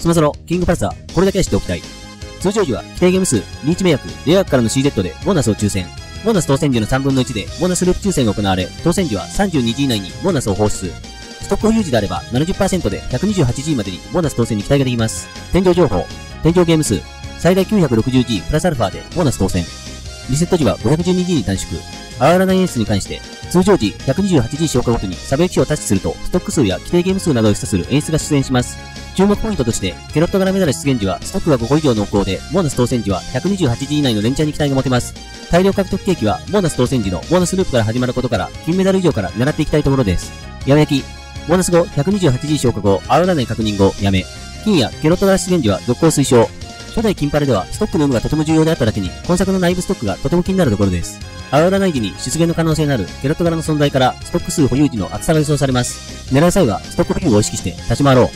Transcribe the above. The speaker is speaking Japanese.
スマソロ、キングパルサー、これだけは知っておきたい。通常時は、規定ゲーム数、リーチ迷惑、レアからの CZ でボーナスを抽選。ボーナス当選時の3分の1で、ボーナスループ抽選が行われ、当選時は32時以内にボーナスを放出。ストック保有時であれば70%で128時までにボーナス当選に期待ができます。天井情報、天井ゲーム数、最大 960G プラスアルファでボーナス当選。リセット時は 512G に短縮。アーラナイエンスに関して、通常時 128G 消化ごとにサブ液をタッチすると、ストック数や規定ゲーム数などを示唆する演出が出現します。注目ポイントとして、ケロット柄メダル出現時は、ストックが5個以上濃厚で、ボーナス当選時は 128G 以内の連チャンに期待が持てます。大量獲得ケーキは、ボーナス当選時のボーナスループから始まることから、金メダル以上から狙っていきたいところです。やめ焼き。ボーナス後、128G 消化後、アウラネ確認後、やめ。金やケロット柄出現時は続行推奨。初代金パレではストックの有無がとても重要であっただけに、今作の内部ストックがとても気になるところです。アウラ内時に出現の可能性のあるケロット柄の存在から、ストック数保有時の厚さが予想されます。狙う際は、ストック保有を意識して立ち回ろう。